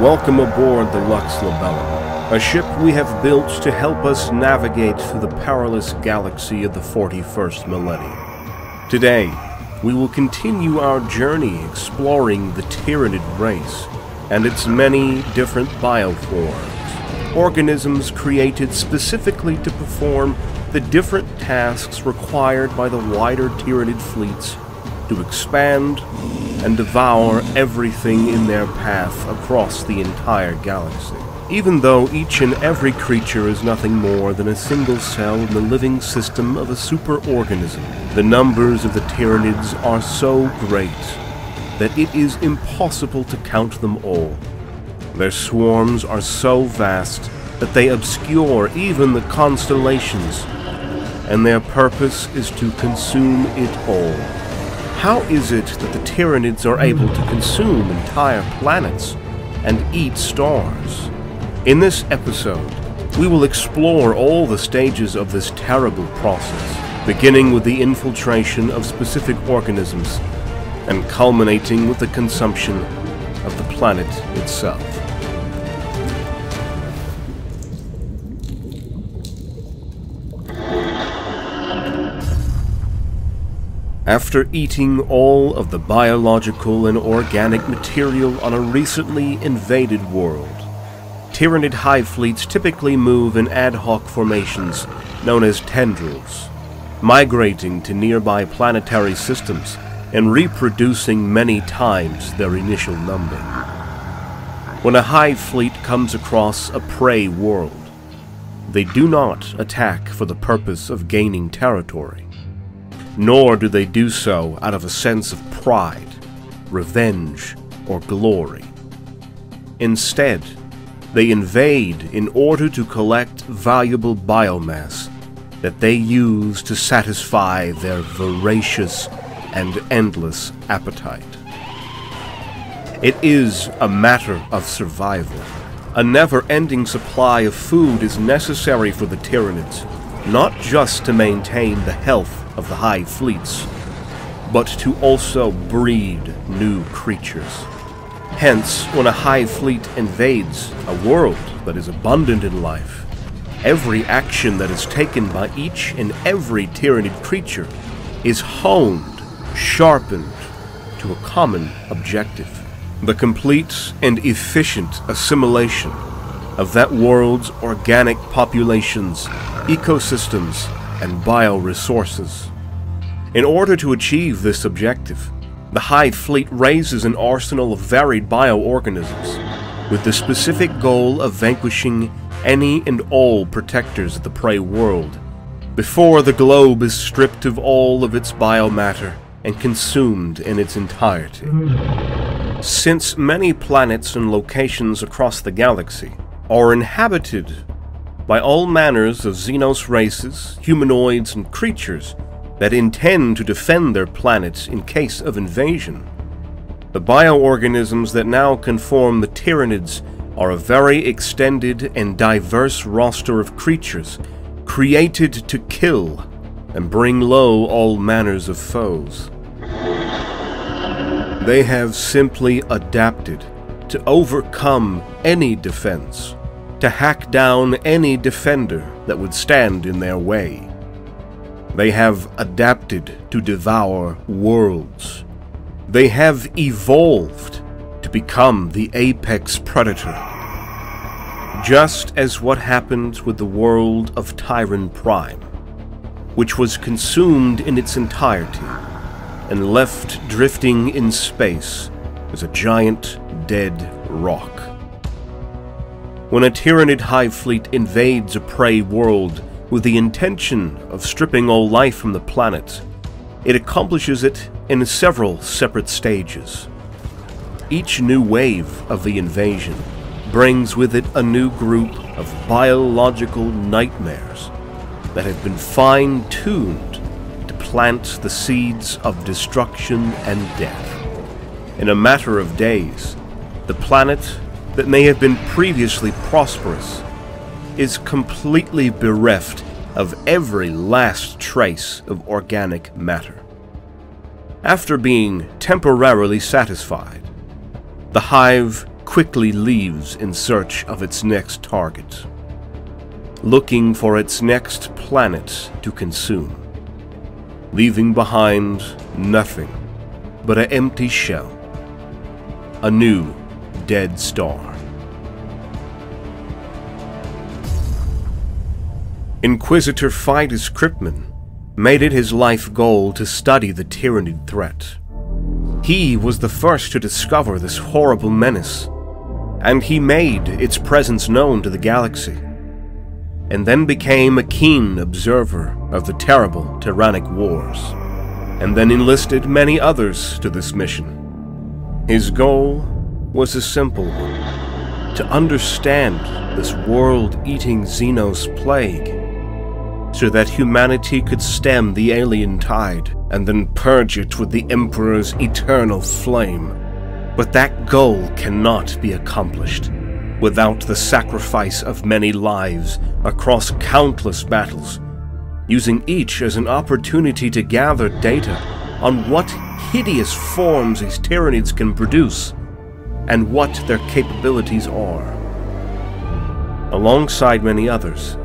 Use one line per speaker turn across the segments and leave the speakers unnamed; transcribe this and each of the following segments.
Welcome aboard the Lux Libellum, a ship we have built to help us navigate through the perilous galaxy of the 41st millennium. Today, we will continue our journey exploring the Tyranid race and its many different bioforms, organisms created specifically to perform the different tasks required by the wider Tyranid fleets to expand and devour everything in their path across the entire galaxy. Even though each and every creature is nothing more than a single cell in the living system of a superorganism, the numbers of the Tyranids are so great that it is impossible to count them all. Their swarms are so vast that they obscure even the constellations, and their purpose is to consume it all. How is it that the Tyranids are able to consume entire planets and eat stars? In this episode, we will explore all the stages of this terrible process, beginning with the infiltration of specific organisms and culminating with the consumption of the planet itself. After eating all of the biological and organic material on a recently invaded world, Tyranid hive fleets typically move in ad hoc formations known as tendrils, migrating to nearby planetary systems and reproducing many times their initial number. When a hive fleet comes across a prey world, they do not attack for the purpose of gaining territory nor do they do so out of a sense of pride, revenge, or glory. Instead, they invade in order to collect valuable biomass that they use to satisfy their voracious and endless appetite. It is a matter of survival. A never-ending supply of food is necessary for the Tyranids, not just to maintain the health of the hive fleets, but to also breed new creatures. Hence, when a hive fleet invades a world that is abundant in life, every action that is taken by each and every tyranid creature is honed, sharpened to a common objective. The complete and efficient assimilation of that world's organic populations, ecosystems, and bioresources. In order to achieve this objective, the Hive Fleet raises an arsenal of varied bioorganisms, with the specific goal of vanquishing any and all protectors of the prey world, before the globe is stripped of all of its biomatter and consumed in its entirety. Since many planets and locations across the galaxy are inhabited by all manners of Xenos races, humanoids, and creatures that intend to defend their planets in case of invasion. The bioorganisms that now conform the Tyranids are a very extended and diverse roster of creatures created to kill and bring low all manners of foes. They have simply adapted to overcome any defense to hack down any defender that would stand in their way. They have adapted to devour worlds. They have evolved to become the apex predator. Just as what happened with the world of Tyran Prime, which was consumed in its entirety and left drifting in space as a giant dead rock. When a Tyranid hive fleet invades a prey world with the intention of stripping all life from the planet, it accomplishes it in several separate stages. Each new wave of the invasion brings with it a new group of biological nightmares that have been fine-tuned to plant the seeds of destruction and death. In a matter of days, the planet that may have been previously prosperous is completely bereft of every last trace of organic matter. After being temporarily satisfied, the hive quickly leaves in search of its next target, looking for its next planet to consume, leaving behind nothing but an empty shell, a new dead star. Inquisitor Fidus Kryptman made it his life goal to study the Tyranid threat. He was the first to discover this horrible menace, and he made its presence known to the galaxy, and then became a keen observer of the terrible tyrannic wars, and then enlisted many others to this mission. His goal was a simple one, to understand this world-eating Xenos plague so that humanity could stem the alien tide and then purge it with the Emperor's eternal flame. But that goal cannot be accomplished without the sacrifice of many lives across countless battles, using each as an opportunity to gather data on what hideous forms these tyranids can produce and what their capabilities are. Alongside many others,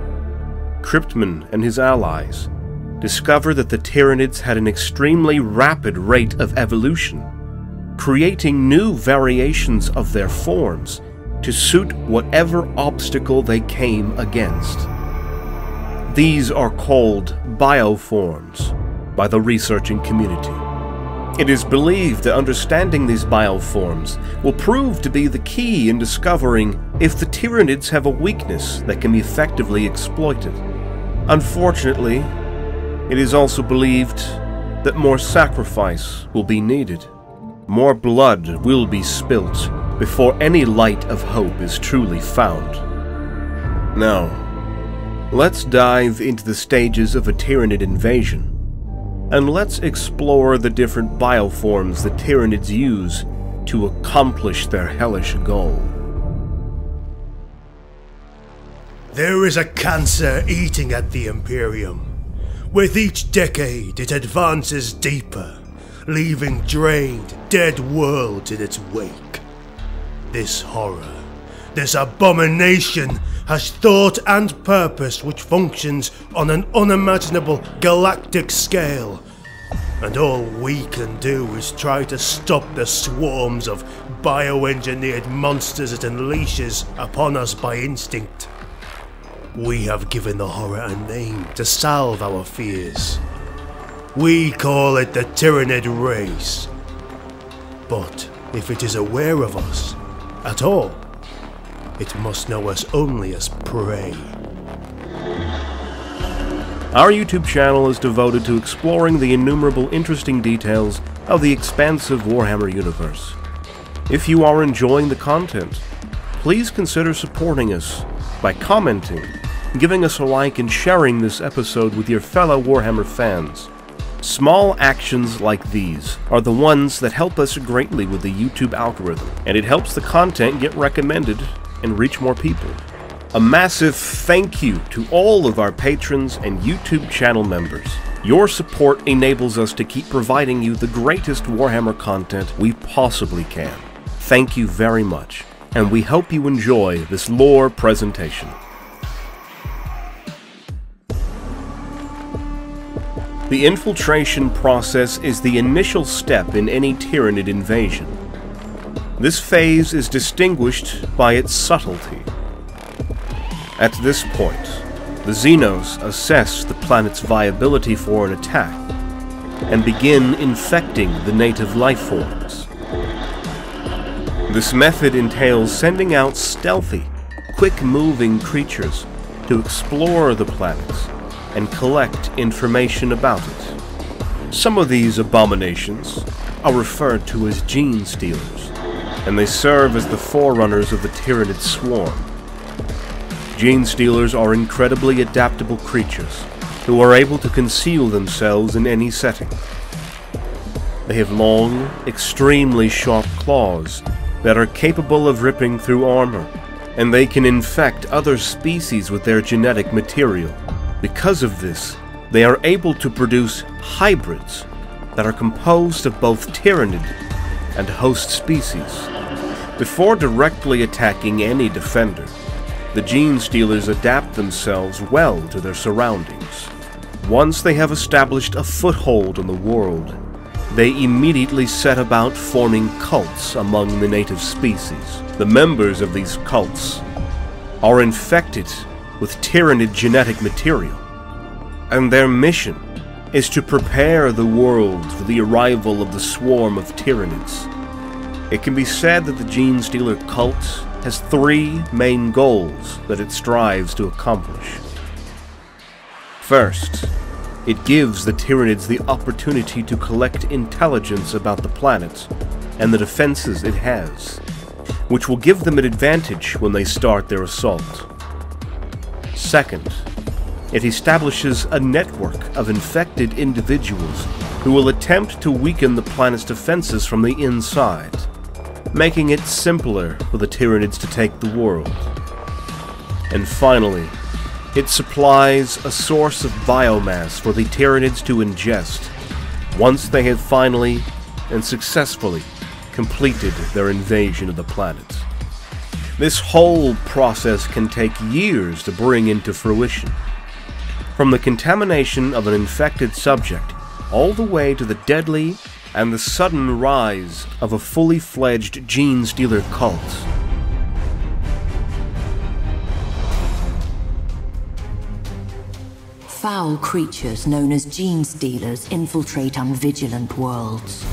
Kryptman and his allies discover that the Tyranids had an extremely rapid rate of evolution, creating new variations of their forms to suit whatever obstacle they came against. These are called bioforms by the researching community. It is believed that understanding these bioforms will prove to be the key in discovering if the Tyranids have a weakness that can be effectively exploited. Unfortunately, it is also believed that more sacrifice will be needed. More blood will be spilt before any light of hope is truly found. Now, let's dive into the stages of a Tyranid invasion, and let's explore the different bioforms the Tyranids use to accomplish their hellish goal.
There is a cancer eating at the Imperium. With each decade, it advances deeper, leaving drained, dead worlds in its wake. This horror, this abomination, has thought and purpose which functions on an unimaginable galactic scale. And all we can do is try to stop the swarms of bioengineered monsters it unleashes upon us by instinct. We have given the horror a name to salve our fears. We call it the Tyranid race. But if it is aware of us at all, it must know us only as prey.
Our YouTube channel is devoted to exploring the innumerable interesting details of the expansive Warhammer universe. If you are enjoying the content, please consider supporting us by commenting, giving us a like, and sharing this episode with your fellow Warhammer fans. Small actions like these are the ones that help us greatly with the YouTube algorithm, and it helps the content get recommended and reach more people. A massive thank you to all of our patrons and YouTube channel members. Your support enables us to keep providing you the greatest Warhammer content we possibly can. Thank you very much and we hope you enjoy this lore presentation. The infiltration process is the initial step in any Tyranid invasion. This phase is distinguished by its subtlety. At this point, the Xenos assess the planet's viability for an attack and begin infecting the native life forms. This method entails sending out stealthy, quick-moving creatures to explore the planets and collect information about it. Some of these abominations are referred to as gene stealers, and they serve as the forerunners of the Tyranid swarm. Gene stealers are incredibly adaptable creatures who are able to conceal themselves in any setting. They have long, extremely sharp claws that are capable of ripping through armor, and they can infect other species with their genetic material. Because of this, they are able to produce hybrids that are composed of both Tyranid and host species. Before directly attacking any defender, the Gene Stealers adapt themselves well to their surroundings. Once they have established a foothold in the world, they immediately set about forming cults among the native species. The members of these cults are infected with Tyranid genetic material, and their mission is to prepare the world for the arrival of the swarm of tyranids. It can be said that the Gene Stealer cult has three main goals that it strives to accomplish. First, it gives the Tyranids the opportunity to collect intelligence about the planet and the defenses it has, which will give them an advantage when they start their assault. Second, it establishes a network of infected individuals who will attempt to weaken the planet's defenses from the inside, making it simpler for the Tyranids to take the world. And finally, it supplies a source of biomass for the Tyranids to ingest once they have finally and successfully completed their invasion of the planet. This whole process can take years to bring into fruition. From the contamination of an infected subject all the way to the deadly and the sudden rise of a fully fledged gene stealer cult.
Foul creatures known as gene stealers infiltrate unvigilant worlds.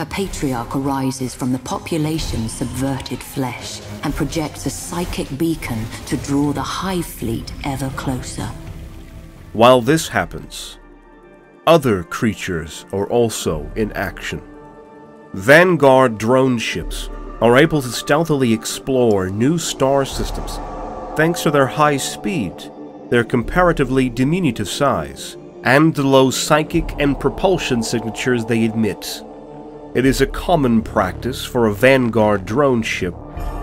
A patriarch arises from the population's subverted flesh and projects a psychic beacon to draw the Hive Fleet ever closer.
While this happens, other creatures are also in action. Vanguard drone ships are able to stealthily explore new star systems thanks to their high speed, their comparatively diminutive size, and the low psychic and propulsion signatures they emit. It is a common practice for a Vanguard drone ship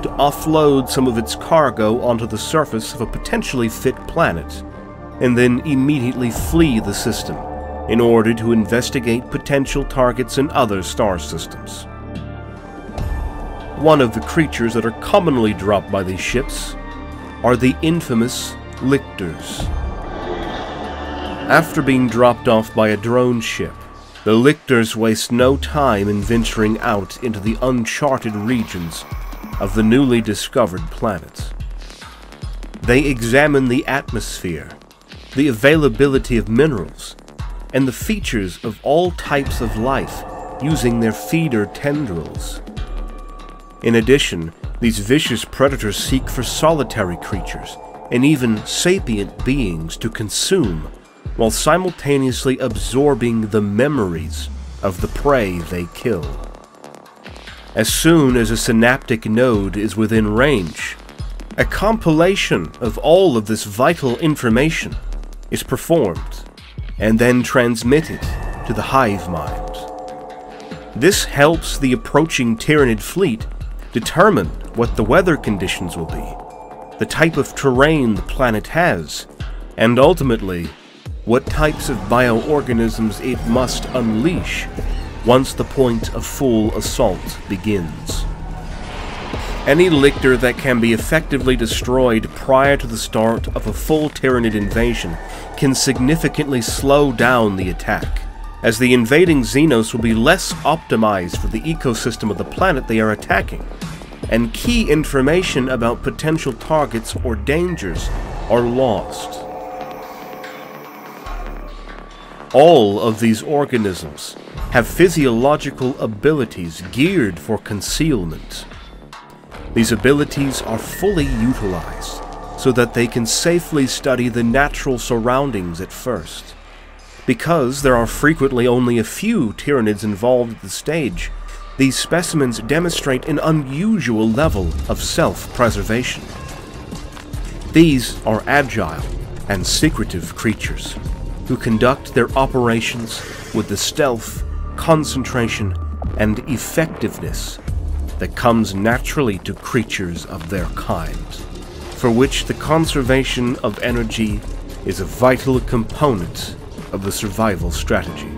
to offload some of its cargo onto the surface of a potentially fit planet, and then immediately flee the system in order to investigate potential targets in other star systems. One of the creatures that are commonly dropped by these ships are the infamous Lictors. After being dropped off by a drone ship, the Lictors waste no time in venturing out into the uncharted regions of the newly discovered planets. They examine the atmosphere, the availability of minerals, and the features of all types of life using their feeder tendrils. In addition, these vicious predators seek for solitary creatures and even sapient beings to consume while simultaneously absorbing the memories of the prey they kill. As soon as a synaptic node is within range, a compilation of all of this vital information is performed and then transmitted to the hive mind. This helps the approaching Tyranid fleet determine what the weather conditions will be, the type of terrain the planet has, and ultimately, what types of bioorganisms it must unleash once the point of full assault begins. Any lictor that can be effectively destroyed prior to the start of a full Tyranid invasion can significantly slow down the attack, as the invading Xenos will be less optimized for the ecosystem of the planet they are attacking, and key information about potential targets or dangers are lost. All of these organisms have physiological abilities geared for concealment. These abilities are fully utilized so that they can safely study the natural surroundings at first. Because there are frequently only a few Tyranids involved at the stage, these specimens demonstrate an unusual level of self-preservation. These are agile and secretive creatures who conduct their operations with the stealth, concentration, and effectiveness that comes naturally to creatures of their kind, for which the conservation of energy is a vital component of the survival strategy.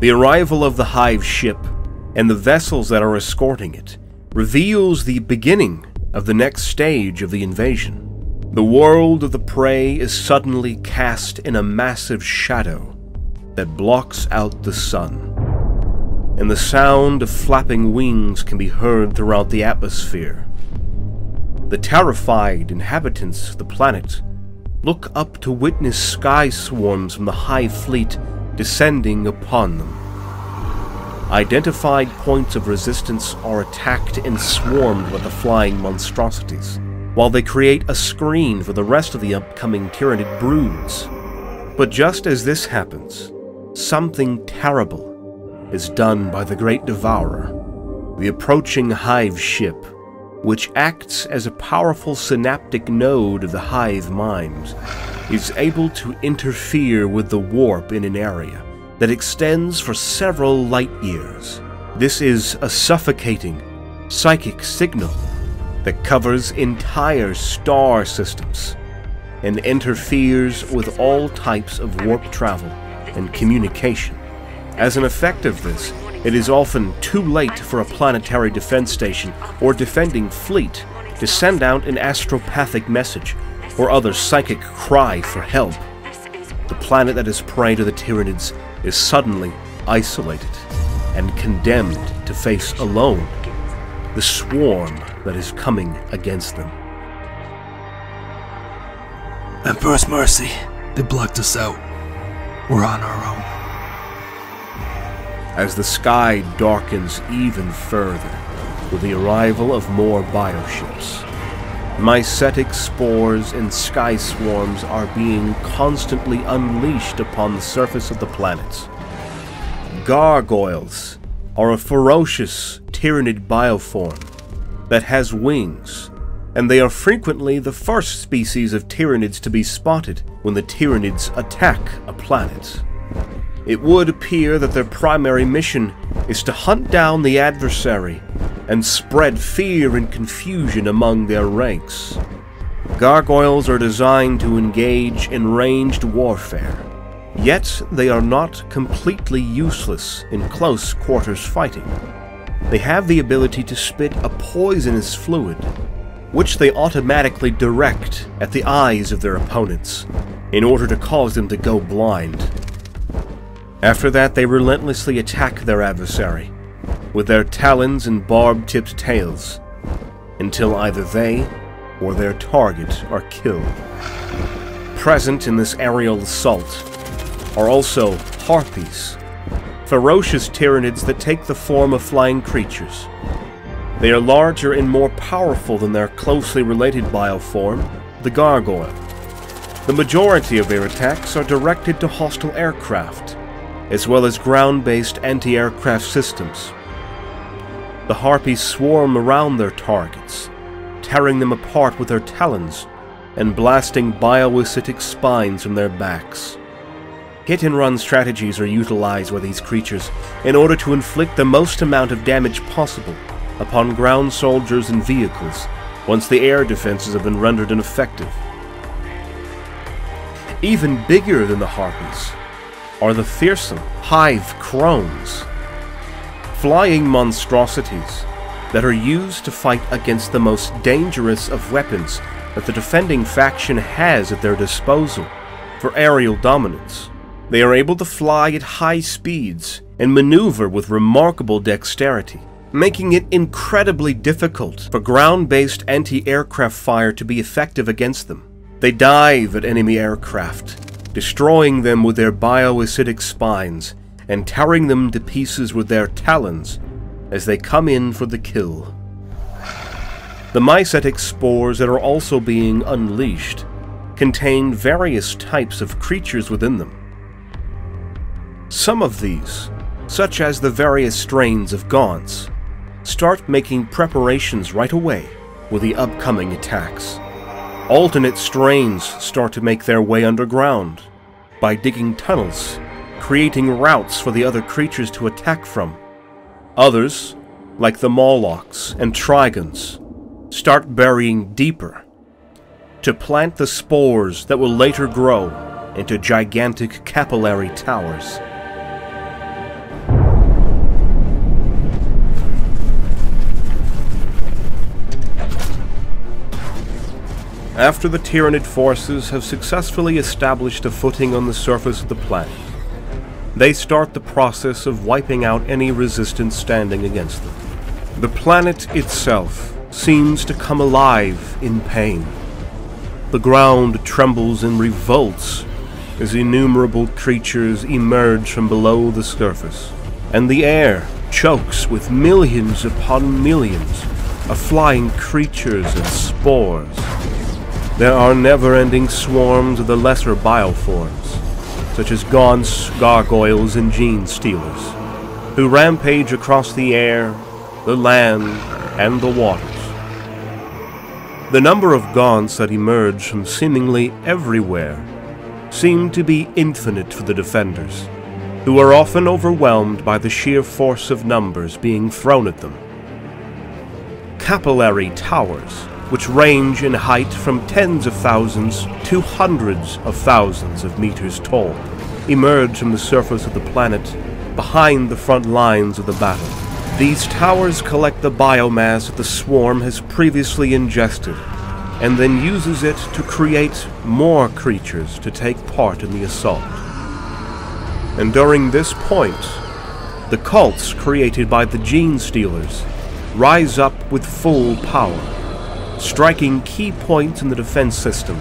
The arrival of the Hive ship and the vessels that are escorting it reveals the beginning of the next stage of the invasion. The world of the prey is suddenly cast in a massive shadow that blocks out the sun, and the sound of flapping wings can be heard throughout the atmosphere. The terrified inhabitants of the planet look up to witness sky swarms from the Hive Fleet descending upon them. Identified points of resistance are attacked and swarmed by the flying monstrosities while they create a screen for the rest of the upcoming Tyranid broods. But just as this happens, something terrible is done by the Great Devourer, the approaching Hive ship, which acts as a powerful synaptic node of the Hive mind, is able to interfere with the warp in an area that extends for several light years. This is a suffocating, psychic signal that covers entire star systems and interferes with all types of warp travel and communication. As an effect of this, it is often too late for a planetary defense station or defending fleet to send out an astropathic message or other psychic cry for help. The planet that is prey to the Tyranids is suddenly isolated and condemned to face alone the swarm that is coming against them.
Emperor's mercy. They blocked us out. We're on our own.
As the sky darkens even further with the arrival of more bioships, mycetic spores and sky swarms are being constantly unleashed upon the surface of the planets. Gargoyles are a ferocious tyranid bioform that has wings, and they are frequently the first species of tyranids to be spotted when the tyranids attack a planet. It would appear that their primary mission is to hunt down the adversary and spread fear and confusion among their ranks. Gargoyles are designed to engage in ranged warfare, yet they are not completely useless in close quarters fighting. They have the ability to spit a poisonous fluid, which they automatically direct at the eyes of their opponents, in order to cause them to go blind. After that, they relentlessly attack their adversary, with their talons and barb-tipped tails, until either they or their target are killed. Present in this aerial assault are also harpies, ferocious tyranids that take the form of flying creatures. They are larger and more powerful than their closely related bioform, the gargoyle. The majority of their attacks are directed to hostile aircraft, as well as ground-based anti-aircraft systems. The harpies swarm around their targets, tearing them apart with their talons and blasting bioacidic spines from their backs. Hit and run strategies are utilized by these creatures in order to inflict the most amount of damage possible upon ground soldiers and vehicles once the air defenses have been rendered ineffective. Even bigger than the Harpies are the fearsome Hive Crones, flying monstrosities that are used to fight against the most dangerous of weapons that the defending faction has at their disposal for aerial dominance. They are able to fly at high speeds and maneuver with remarkable dexterity, making it incredibly difficult for ground-based anti-aircraft fire to be effective against them. They dive at enemy aircraft, destroying them with their bioacidic spines and tearing them to pieces with their talons as they come in for the kill. The mycetic spores that are also being unleashed contain various types of creatures within them, some of these, such as the various strains of Gaunts, start making preparations right away with the upcoming attacks. Alternate strains start to make their way underground by digging tunnels, creating routes for the other creatures to attack from. Others, like the Mawlocs and Trygons, start burying deeper to plant the spores that will later grow into gigantic capillary towers. After the Tyranid forces have successfully established a footing on the surface of the planet, they start the process of wiping out any resistance standing against them. The planet itself seems to come alive in pain. The ground trembles and revolts as innumerable creatures emerge from below the surface, and the air chokes with millions upon millions of flying creatures and spores. There are never-ending swarms of the lesser bioforms, such as gaunts, gargoyles, and gene stealers, who rampage across the air, the land, and the waters. The number of gaunts that emerge from seemingly everywhere seem to be infinite for the defenders, who are often overwhelmed by the sheer force of numbers being thrown at them. Capillary towers, which range in height from tens of thousands to hundreds of thousands of meters tall, emerge from the surface of the planet behind the front lines of the battle. These towers collect the biomass that the swarm has previously ingested and then uses it to create more creatures to take part in the assault. And during this point, the cults created by the Gene Stealers rise up with full power, striking key points in the defense system,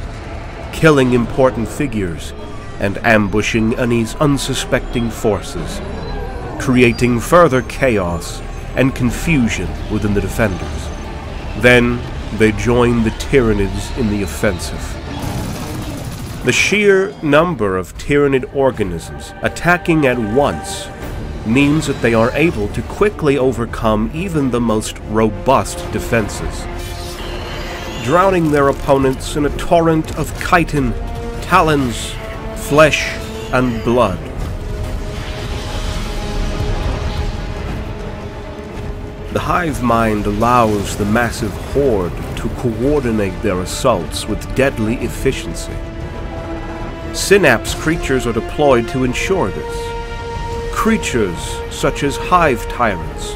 killing important figures, and ambushing any unsuspecting forces, creating further chaos and confusion within the defenders. Then they join the Tyranids in the offensive. The sheer number of Tyranid organisms attacking at once means that they are able to quickly overcome even the most robust defenses, drowning their opponents in a torrent of chitin, talons, flesh, and blood. The hive mind allows the massive horde to coordinate their assaults with deadly efficiency. Synapse creatures are deployed to ensure this. Creatures such as hive tyrants,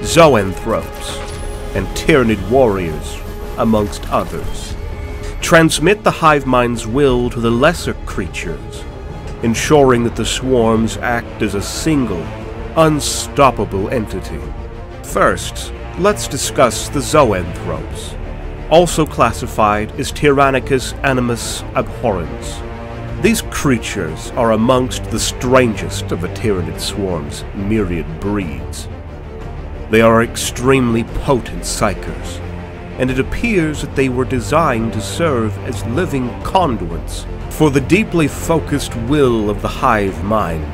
zoanthropes, and tyranid warriors, amongst others, transmit the hive mind's will to the lesser creatures, ensuring that the swarms act as a single, unstoppable entity. First, let's discuss the zoanthropes, also classified as Tyrannicus animus abhorrens. These creatures are amongst the strangest of the Tyranid swarm's myriad breeds. They are extremely potent psykers, and it appears that they were designed to serve as living conduits for the deeply focused will of the hive mind.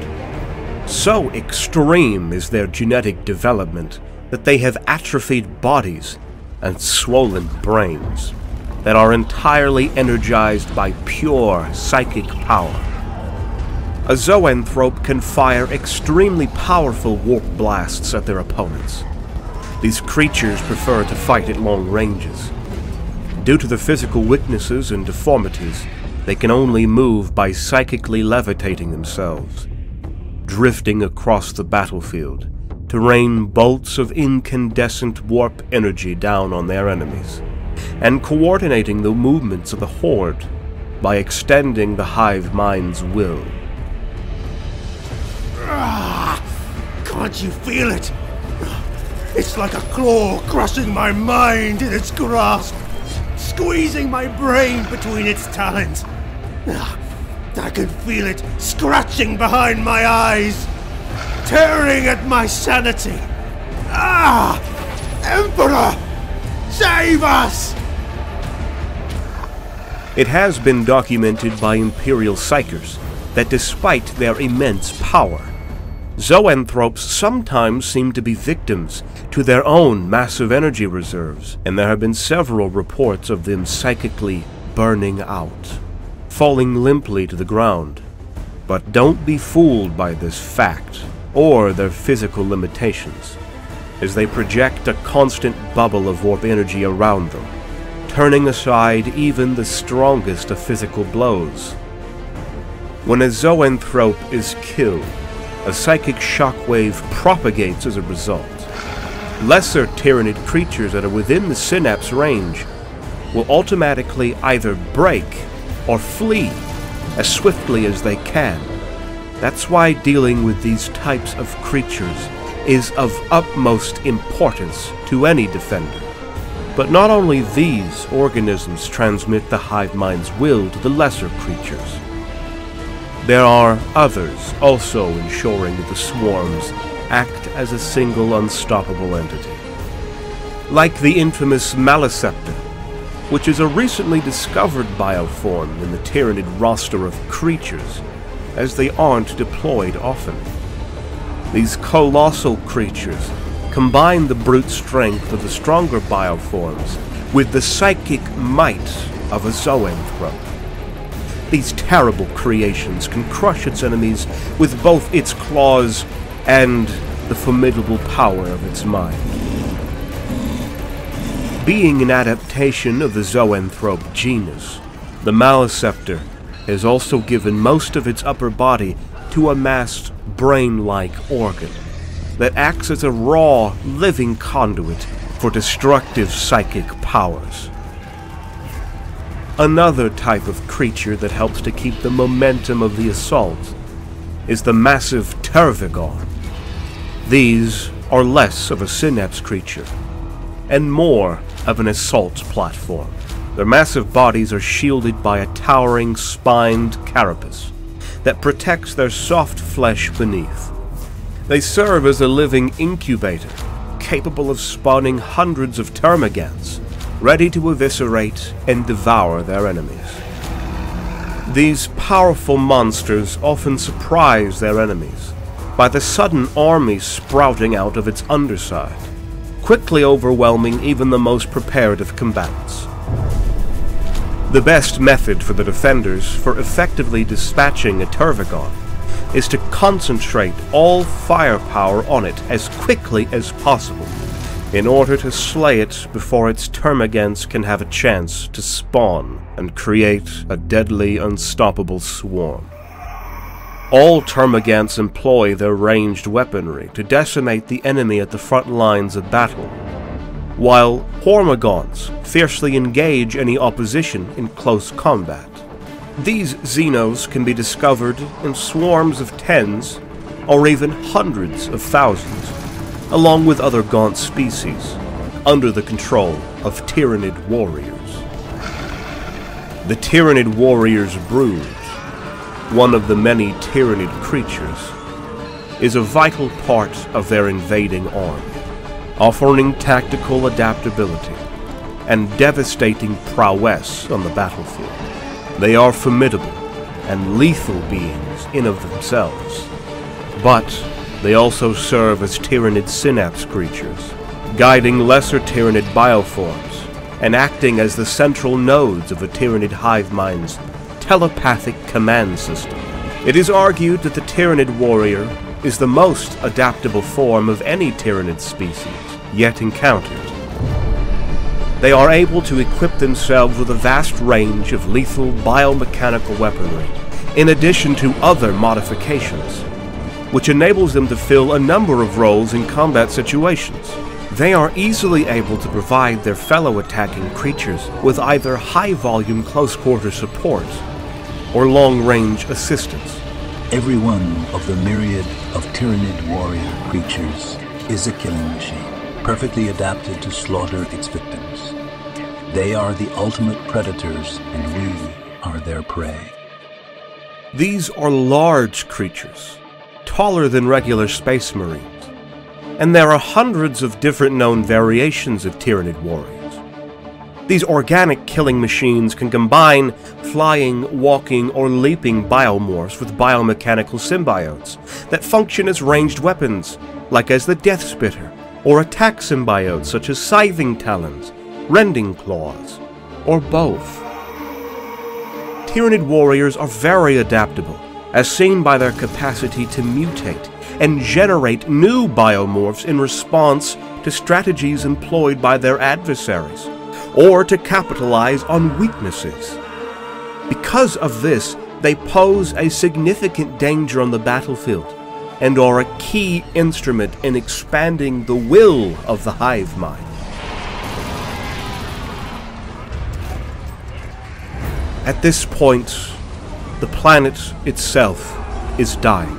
So extreme is their genetic development that they have atrophied bodies and swollen brains that are entirely energized by pure psychic power. A zoanthrope can fire extremely powerful warp blasts at their opponents. These creatures prefer to fight at long ranges. Due to the physical weaknesses and deformities, they can only move by psychically levitating themselves, drifting across the battlefield to rain bolts of incandescent warp energy down on their enemies, and coordinating the movements of the Horde by extending the hive mind's will.
Ah, can't you feel it? It's like a claw crushing my mind in its grasp, squeezing my brain between its talons. Ah, I can feel it scratching behind my eyes tearing at my sanity. Ah! Emperor! Save us!
It has been documented by Imperial Psykers that despite their immense power, Zoanthropes sometimes seem to be victims to their own massive energy reserves, and there have been several reports of them psychically burning out, falling limply to the ground. But don't be fooled by this fact or their physical limitations, as they project a constant bubble of warp energy around them, turning aside even the strongest of physical blows. When a zoanthrope is killed, a psychic shockwave propagates as a result. Lesser tyranid creatures that are within the synapse range will automatically either break or flee as swiftly as they can. That's why dealing with these types of creatures is of utmost importance to any defender. But not only these organisms transmit the hive mind's will to the lesser creatures. There are others also ensuring that the swarms act as a single unstoppable entity. Like the infamous Maleceptor, which is a recently discovered bioform in the Tyranid roster of creatures, as they aren't deployed often. These colossal creatures combine the brute strength of the stronger bioforms with the psychic might of a zoanthrope. These terrible creations can crush its enemies with both its claws and the formidable power of its mind. Being an adaptation of the zoanthrope genus, the Maleceptor has also given most of its upper body to a massed brain-like organ that acts as a raw, living conduit for destructive psychic powers. Another type of creature that helps to keep the momentum of the assault is the massive Tervigon. These are less of a synapse creature, and more of an assault platform. Their massive bodies are shielded by a towering spined carapace that protects their soft flesh beneath. They serve as a living incubator, capable of spawning hundreds of termagants ready to eviscerate and devour their enemies. These powerful monsters often surprise their enemies by the sudden army sprouting out of its underside, quickly overwhelming even the most prepared of combatants. The best method for the defenders for effectively dispatching a Tervigon is to concentrate all firepower on it as quickly as possible in order to slay it before its termagants can have a chance to spawn and create a deadly, unstoppable swarm. All termagants employ their ranged weaponry to decimate the enemy at the front lines of battle, while Hormagaunts fiercely engage any opposition in close combat. These Xenos can be discovered in swarms of tens or even hundreds of thousands along with other gaunt species, under the control of Tyranid warriors. The Tyranid warrior's brood, one of the many Tyranid creatures, is a vital part of their invading army, offering tactical adaptability and devastating prowess on the battlefield. They are formidable and lethal beings in of themselves, but they also serve as Tyranid synapse creatures, guiding lesser Tyranid bioforms and acting as the central nodes of a Tyranid hive mind's telepathic command system. It is argued that the Tyranid warrior is the most adaptable form of any Tyranid species yet encountered. They are able to equip themselves with a vast range of lethal biomechanical weaponry, in addition to other modifications which enables them to fill a number of roles in combat situations. They are easily able to provide their fellow attacking creatures with either high-volume close-quarter support or long-range assistance.
Every one of the myriad of Tyranid warrior creatures is a killing machine, perfectly adapted to slaughter its victims. They are the ultimate predators, and we are their prey.
These are large creatures taller than regular space marines, and there are hundreds of different known variations of Tyranid warriors. These organic killing machines can combine flying, walking, or leaping biomorphs with biomechanical symbiotes that function as ranged weapons, like as the Death Spitter, or attack symbiotes such as Scything Talons, Rending Claws, or both. Tyranid warriors are very adaptable, as seen by their capacity to mutate and generate new biomorphs in response to strategies employed by their adversaries, or to capitalize on weaknesses. Because of this, they pose a significant danger on the battlefield and are a key instrument in expanding the will of the hive mind. At this point, the planet itself is dying.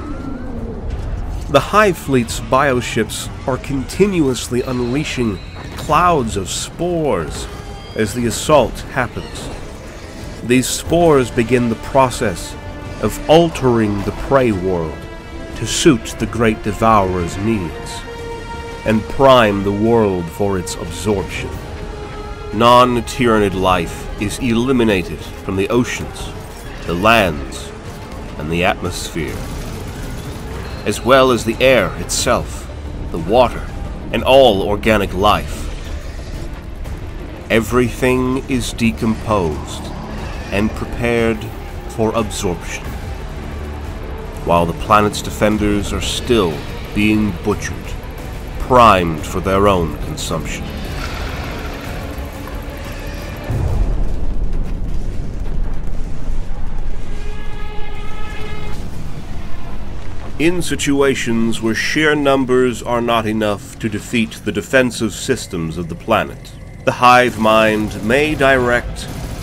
The Hive Fleet's bioships are continuously unleashing clouds of spores as the assault happens. These spores begin the process of altering the prey world to suit the Great Devourer's needs, and prime the world for its absorption. Non-Tyranid life is eliminated from the oceans, the lands, and the atmosphere, as well as the air itself, the water, and all organic life. Everything is decomposed and prepared for absorption, while the planet's defenders are still being butchered, primed for their own consumption. In situations where sheer numbers are not enough to defeat the defensive systems of the planet, the hive mind may direct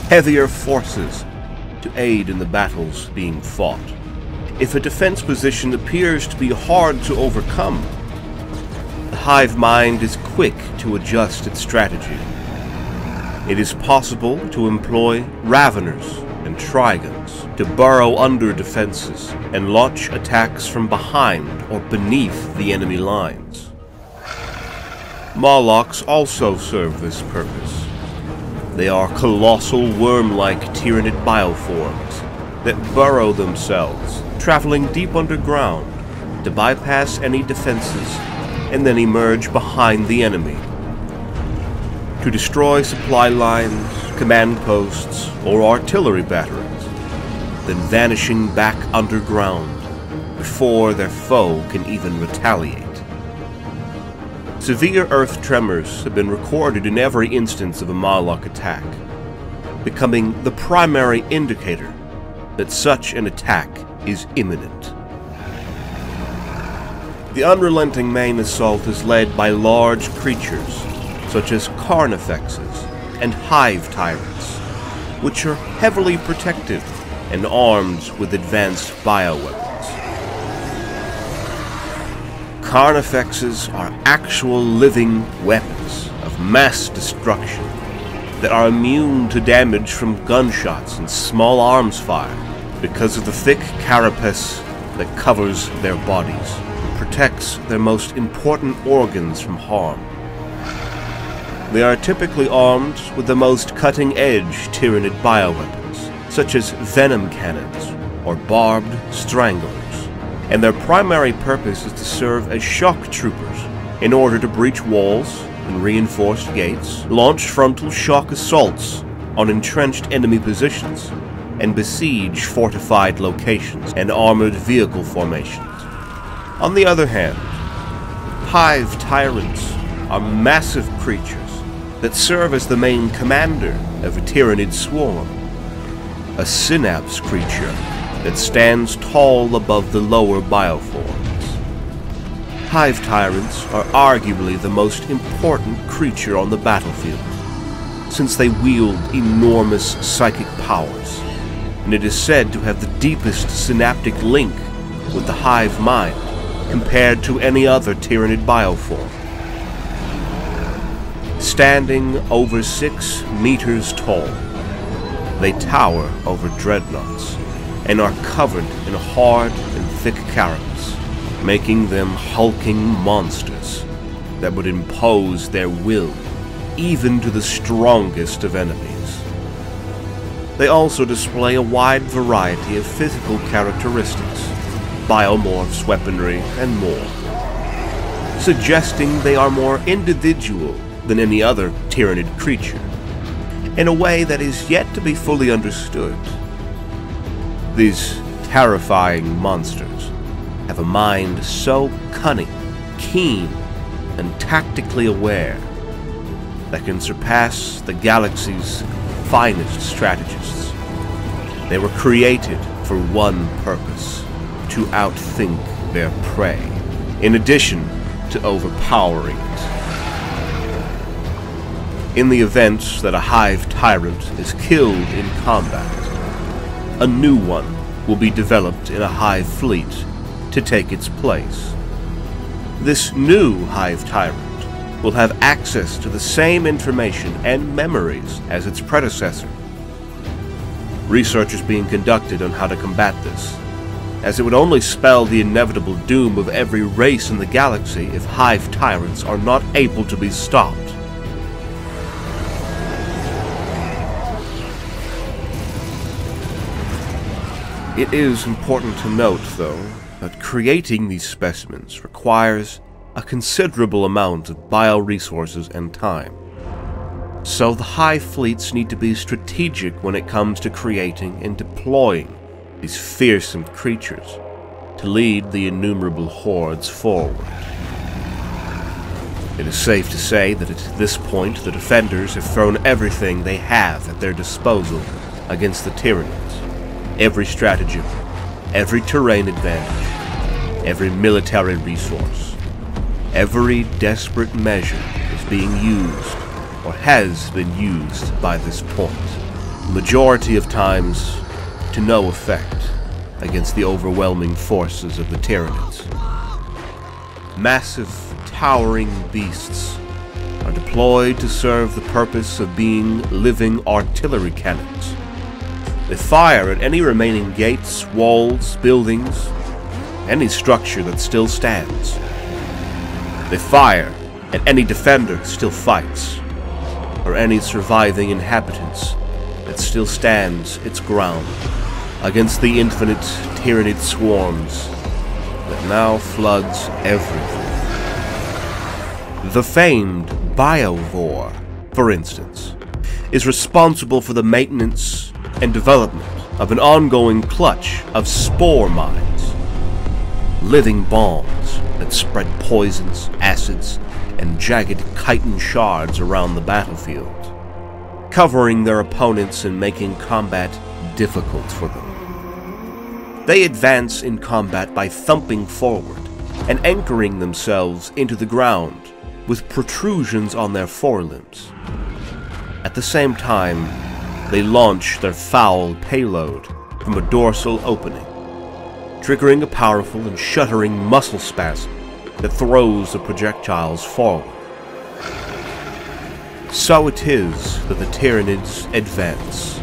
heavier forces to aid in the battles being fought. If a defense position appears to be hard to overcome, the hive mind is quick to adjust its strategy. It is possible to employ raveners and trygons to burrow under defenses and launch attacks from behind or beneath the enemy lines. Mawlocs also serve this purpose. They are colossal worm-like tyranid bioforms that burrow themselves, traveling deep underground to bypass any defenses and then emerge behind the enemy to destroy supply lines, command posts, or artillery batteries, then vanishing back underground before their foe can even retaliate. Severe earth tremors have been recorded in every instance of a Mawloc attack, becoming the primary indicator that such an attack is imminent. The unrelenting main assault is led by large creatures such as carnifexes and hive tyrants, which are heavily protected and armed with advanced bioweapons. Carnifexes are actual living weapons of mass destruction that are immune to damage from gunshots and small arms fire because of the thick carapace that covers their bodies and protects their most important organs from harm. They are typically armed with the most cutting-edge Tyranid bioweapons, such as venom cannons or barbed stranglers and their primary purpose is to serve as shock troopers in order to breach walls and reinforced gates, launch frontal shock assaults on entrenched enemy positions, and besiege fortified locations and armored vehicle formations. On the other hand, Hive Tyrants are massive creatures that serve as the main commander of a tyranid swarm, a synapse creature that stands tall above the lower bioforms. Hive Tyrants are arguably the most important creature on the battlefield, since they wield enormous psychic powers, and it is said to have the deepest synaptic link with the Hive mind compared to any other tyranid bioform. Standing over six meters tall, they tower over dreadnoughts and are covered in hard and thick carapace, making them hulking monsters that would impose their will even to the strongest of enemies. They also display a wide variety of physical characteristics, biomorphs, weaponry, and more, suggesting they are more individual than any other tyranid creature, in a way that is yet to be fully understood. These terrifying monsters have a mind so cunning, keen, and tactically aware that can surpass the galaxy's finest strategists. They were created for one purpose, to outthink their prey, in addition to overpowering it. In the event that a hive tyrant is killed in combat, a new one will be developed in a hive fleet to take its place. This new hive tyrant will have access to the same information and memories as its predecessor. Research is being conducted on how to combat this, as it would only spell the inevitable doom of every race in the galaxy if hive tyrants are not able to be stopped. It is important to note, though, that creating these specimens requires a considerable amount of bioresources and time. So the hive fleets need to be strategic when it comes to creating and deploying these fearsome creatures to lead the innumerable hordes forward. It is safe to say that at this point the defenders have thrown everything they have at their disposal against the Tyranids every stratagem, every terrain advantage, every military resource. Every desperate measure is being used, or has been used by this point. Majority of times, to no effect against the overwhelming forces of the Tyranids. Massive, towering beasts are deployed to serve the purpose of being living artillery cannons they fire at any remaining gates, walls, buildings, any structure that still stands. They fire at any defender who still fights, or any surviving inhabitants that still stands its ground against the infinite tyranid swarms that now floods everything. The famed Biovore, for instance, is responsible for the maintenance and development of an ongoing clutch of spore mines, living bombs that spread poisons, acids, and jagged chitin shards around the battlefield, covering their opponents and making combat difficult for them. They advance in combat by thumping forward and anchoring themselves into the ground with protrusions on their forelimbs. At the same time, they launch their foul payload from a dorsal opening, triggering a powerful and shuddering muscle spasm that throws the projectiles forward. So it is that the Tyranids advance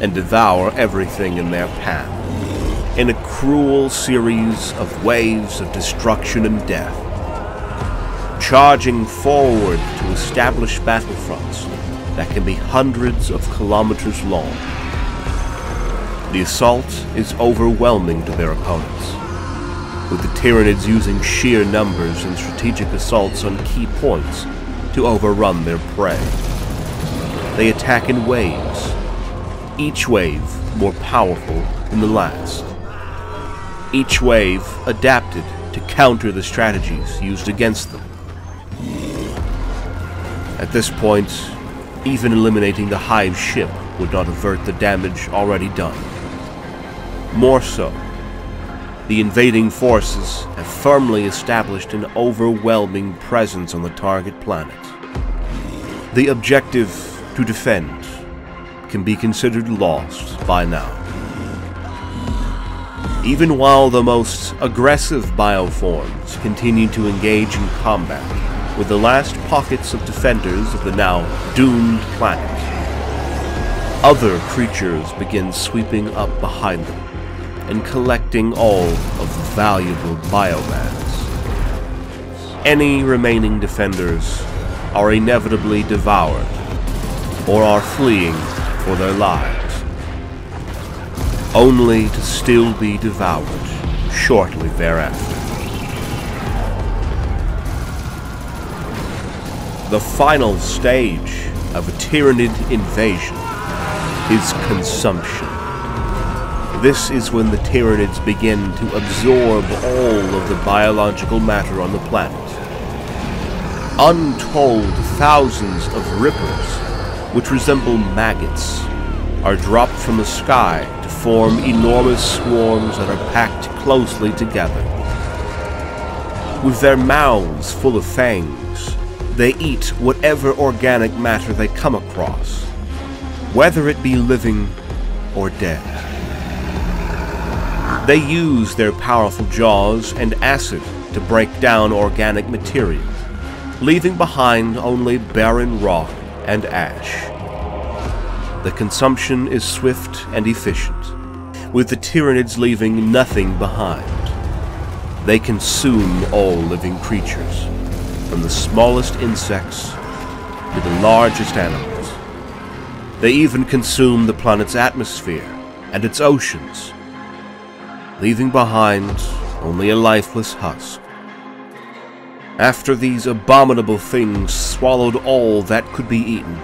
and devour everything in their path, in a cruel series of waves of destruction and death, charging forward to establish battlefronts that can be hundreds of kilometers long. The assault is overwhelming to their opponents, with the Tyranids using sheer numbers and strategic assaults on key points to overrun their prey. They attack in waves, each wave more powerful than the last. Each wave adapted to counter the strategies used against them. At this point, even eliminating the Hive ship would not avert the damage already done. More so, the invading forces have firmly established an overwhelming presence on the target planet. The objective to defend can be considered lost by now. Even while the most aggressive bioforms continue to engage in combat, with the last pockets of defenders of the now doomed planet. Other creatures begin sweeping up behind them and collecting all of the valuable biomass. Any remaining defenders are inevitably devoured or are fleeing for their lives, only to still be devoured shortly thereafter. The final stage of a Tyranid invasion is consumption. This is when the Tyranids begin to absorb all of the biological matter on the planet. Untold thousands of rippers, which resemble maggots, are dropped from the sky to form enormous swarms that are packed closely together. With their mouths full of fangs, they eat whatever organic matter they come across, whether it be living or dead. They use their powerful jaws and acid to break down organic material, leaving behind only barren rock and ash. The consumption is swift and efficient, with the Tyranids leaving nothing behind. They consume all living creatures, from the smallest insects to the largest animals. They even consume the planet's atmosphere and its oceans, leaving behind only a lifeless husk. After these abominable things swallowed all that could be eaten,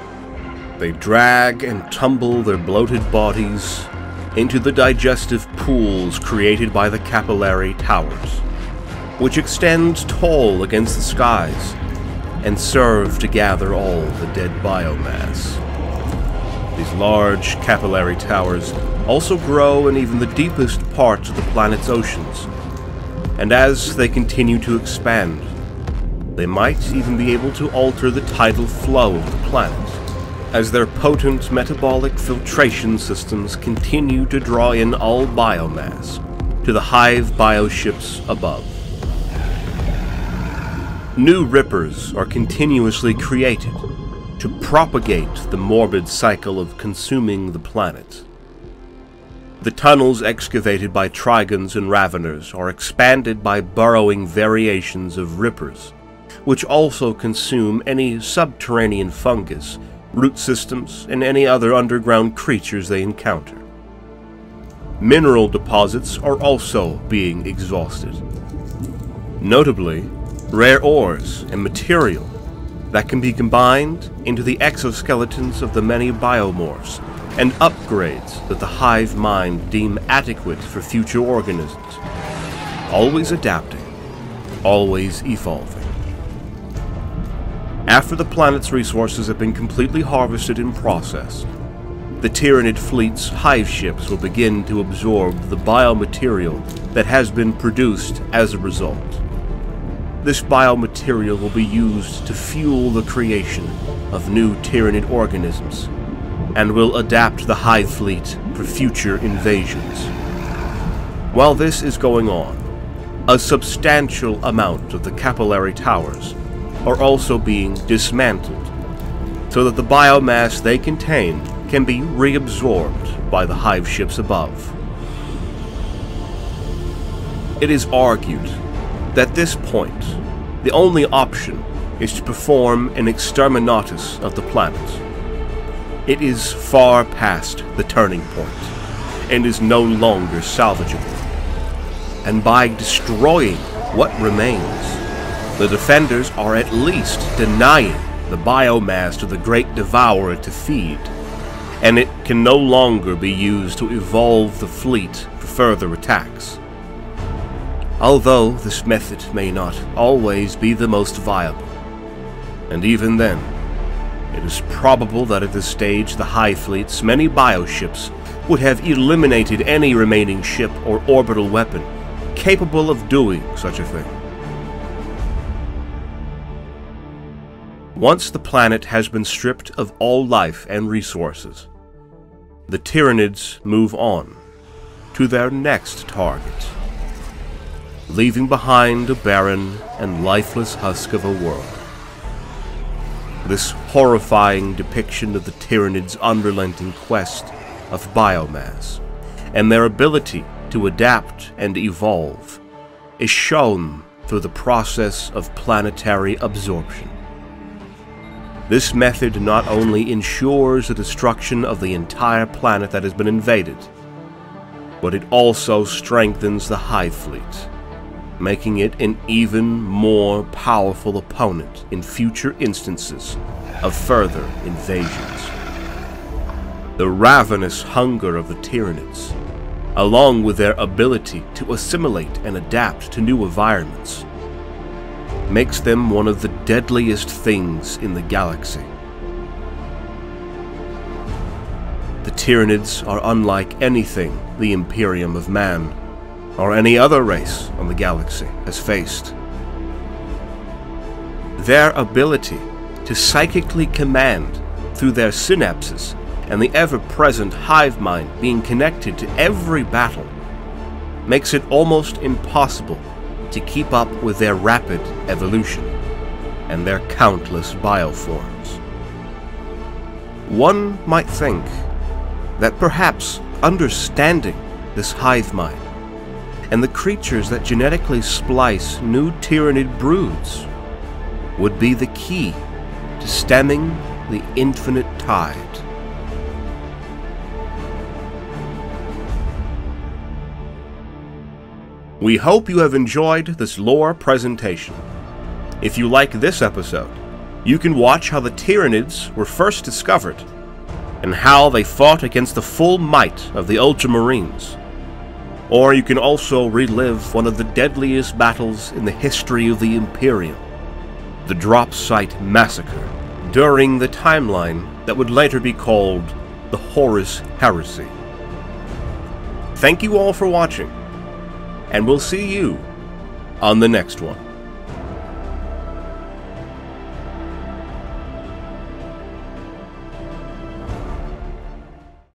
they drag and tumble their bloated bodies into the digestive pools created by the capillary towers, which extend tall against the skies and serve to gather all the dead biomass. These large capillary towers also grow in even the deepest parts of the planet's oceans, and as they continue to expand, they might even be able to alter the tidal flow of the planet, as their potent metabolic filtration systems continue to draw in all biomass to the hive bioships above. New rippers are continuously created to propagate the morbid cycle of consuming the planet. The tunnels excavated by Trygons and Raveners are expanded by burrowing variations of rippers, which also consume any subterranean fungus, root systems, and any other underground creatures they encounter. Mineral deposits are also being exhausted. Notably, rare ores and material that can be combined into the exoskeletons of the many biomorphs and upgrades that the hive mind deem adequate for future organisms. Always adapting, always evolving. After the planet's resources have been completely harvested and processed, the Tyranid fleet's hive ships will begin to absorb the biomaterial that has been produced as a result. This biomaterial will be used to fuel the creation of new Tyranid organisms, and will adapt the Hive Fleet for future invasions. While this is going on, a substantial amount of the capillary towers are also being dismantled, so that the biomass they contain can be reabsorbed by the hive ships above. It is argued that this point, the only option is to perform an exterminatus of the planet. It is far past the turning point, and is no longer salvageable. And by destroying what remains, the defenders are at least denying the biomass to the Great Devourer to feed, and it can no longer be used to evolve the fleet for further attacks. Although this method may not always be the most viable, and even then, it is probable that at this stage the Hive Fleet's many bioships would have eliminated any remaining ship or orbital weapon capable of doing such a thing. Once the planet has been stripped of all life and resources, the Tyranids move on to their next target, leaving behind a barren and lifeless husk of a world. This horrifying depiction of the Tyranids' unrelenting quest of biomass and their ability to adapt and evolve is shown through the process of planetary absorption. This method not only ensures the destruction of the entire planet that has been invaded, but it also strengthens the Hive Fleet, making it an even more powerful opponent in future instances of further invasions. The ravenous hunger of the Tyranids, along with their ability to assimilate and adapt to new environments, makes them one of the deadliest things in the galaxy. The Tyranids are unlike anything the Imperium of Man, or any other race on the galaxy, has faced. Their ability to psychically command through their synapses and the ever-present hive mind being connected to every battle makes it almost impossible to keep up with their rapid evolution and their countless bioforms. One might think that perhaps understanding this hive mind and the creatures that genetically splice new tyranid broods would be the key to stemming the infinite tide. We hope you have enjoyed this lore presentation. If you like this episode, you can watch how the Tyranids were first discovered and how they fought against the full might of the Ultramarines. Or you can also relive one of the deadliest battles in the history of the Imperium, the Drop Site Massacre, during the timeline that would later be called the Horus Heresy. Thank you all for watching, and we'll see you on the next one.